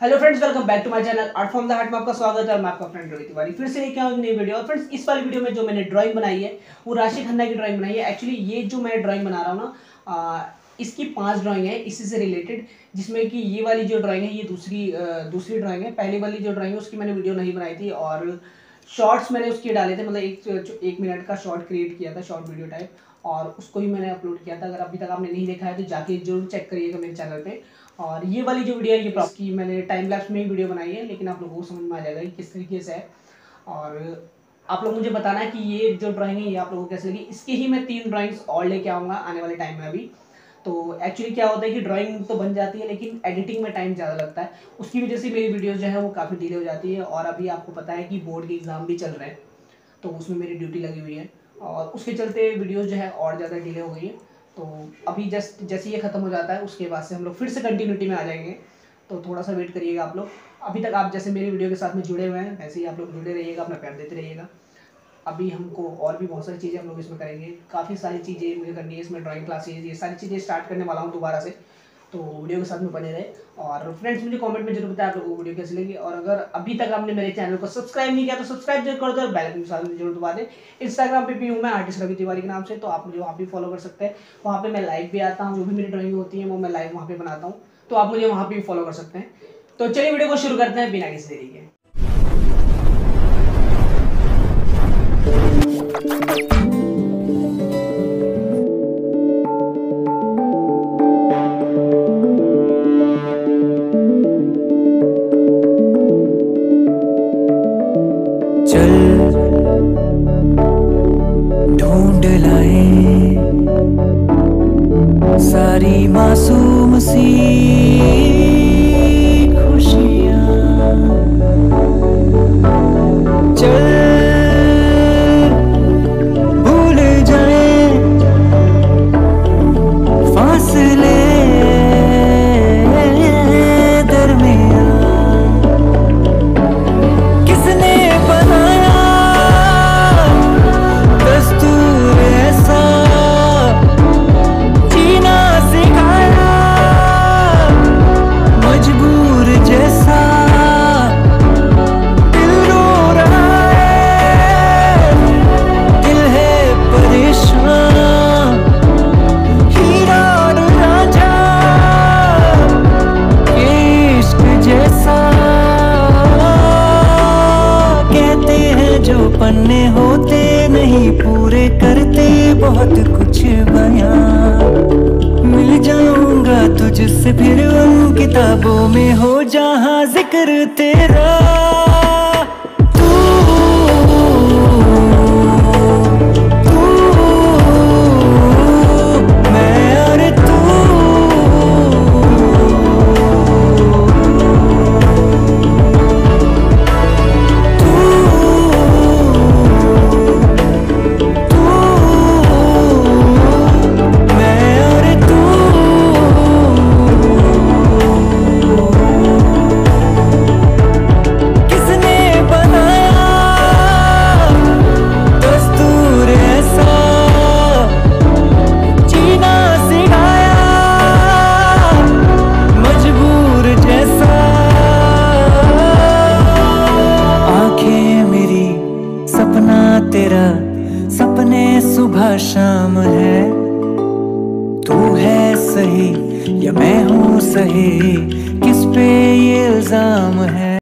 Hello friends welcome back to my channel art from the heart में आपका स्वागत है और मैं आपका फ्रेंड रवि तिवारी। फिर से लेके आऊँ नई वीडियो और फ्रेंड्स इस वाली वीडियो में जो मैंने ड्राइंग बनाई है, वो राशि खन्ना की ड्राइंग बनाई है। एक्चुअली ये जो मैं ड्राइंग बना रहा हूँ ना इसकी पाँच ड्राइंग है, इसी से रिलेटेड जिसमें कि ये वाली जो ड्राइंग है, ये दूसरी दूसरी ड्राइंग है। पहली वाली जो ड्राइंग है, उसकी मैंने वीडियो नहीं बनाई थी और शॉर्ट्स मैंने उसके डाले थे मतलब एक एक मिनट का शॉर्ट क्रिएट किया था, शॉर्ट वीडियो टाइप, और उसको ही मैंने अपलोड किया था। अगर अभी तक आपने नहीं देखा है तो जाके ज़रूर चेक करिएगा मेरे चैनल पे। और ये वाली जो वीडियो है, ये प्रॉप की मैंने टाइम लैप्स में ही वीडियो बनाई है, लेकिन आप लोगों को समझ में आ जाएगा कि किस तरीके से है। और आप लोग मुझे बताना है कि ये जो ड्राइंग है, ये आप लोगों को कैसे लगी? इसके ही मैं तीन ड्राइंग्स और लेके आऊँगा आने वाले टाइम में अभी। तो एक्चुअली क्या होता है कि ड्राइंग तो बन जाती है, लेकिन एडिटिंग में टाइम ज़्यादा लगता है। उसकी वजह से मेरी वीडियोज़ जो है वो काफ़ी डिले हो जाती है, और अभी आपको पता है कि बोर्ड के एग्ज़ाम भी चल रहे हैं तो उसमें मेरी ड्यूटी लगी हुई है। और उसके चलते वीडियोज़ जो है और ज़्यादा डिले हो गई है। तो अभी जस्ट जैसे ये ख़त्म हो जाता है, उसके बाद से हम लोग फिर से कंटिन्यूटी में आ जाएँगे। तो थोड़ा सा वेट करिएगा आप लोग। अभी तक आप जैसे मेरी वीडियो के साथ में जुड़े हुए हैं, वैसे ही आप लोग जुड़े रहिएगा, अपना प्यार देते रहिएगा। अभी हमको और भी बहुत सारी चीज़ें हम लोग इसमें करेंगे। काफ़ी सारी चीज़ें मुझे करनी है इसमें ड्राइंग क्लासेज ये सारी चीज़ें स्टार्ट करने वाला हूँ दोबारा से। तो वीडियो के साथ में बने रहे और फ्रेंड्स मुझे कमेंट में ज़रूर बताया आप लोगों को वीडियो कैसी लगी। और अगर अभी तक आपने मेरे चैनल को सब्सक्राइब नहीं किया तो सब्सक्राइब ज़रूर कर दो और बेल साथ ज़रूर दबा दें। इंस्टाग्राम पे भी हूँ मैं आर्टिस्ट रवि तिवारी के नाम से तो आप मुझे वहाँ भी फॉलो कर सकते हैं। वहाँ पे मैं लाइव भी आता हूँ, जो भी मेरी ड्राइंग होती है वो मैं लाइव वहाँ पे बनाता हूँ। तो आप मुझे वहाँ पर भी फॉलो कर सकते हैं। तो चलिए वीडियो को शुरू करते हैं बिना किसी देरी के। ढूंढ लाए सारी मासूम सी। पन्ने होते नहीं, पूरे करते बहुत कुछ बया। मिल जाऊँगा तुझसे फिर उन किताबों में हो जहाँ ज़िक्र तेरा। सही? या मैं हूँ सही? किस पे ये इल्ज़ाम है?